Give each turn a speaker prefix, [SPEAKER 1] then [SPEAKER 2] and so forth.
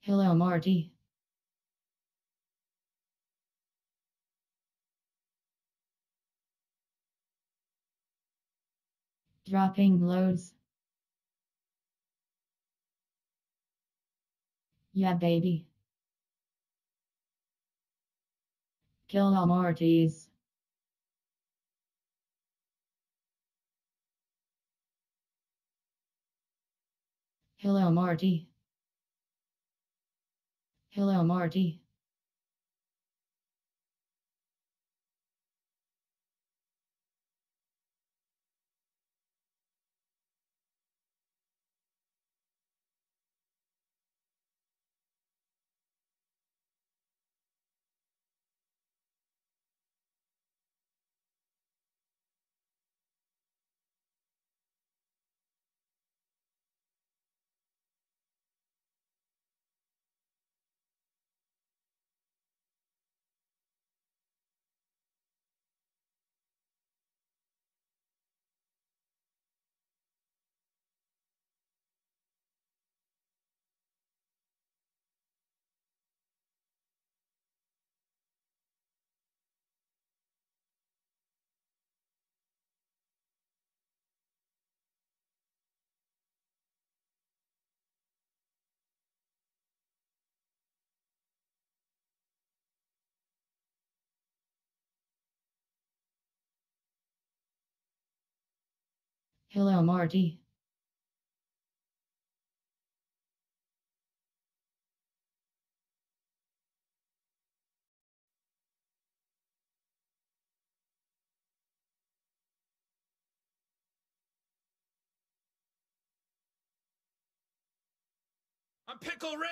[SPEAKER 1] Hello, Marty. Dropping loads. Yeah, baby. Kill all Martys. Hello, Marty. Hello, Marty. Hello, Marty.
[SPEAKER 2] I'm Pickle Rick!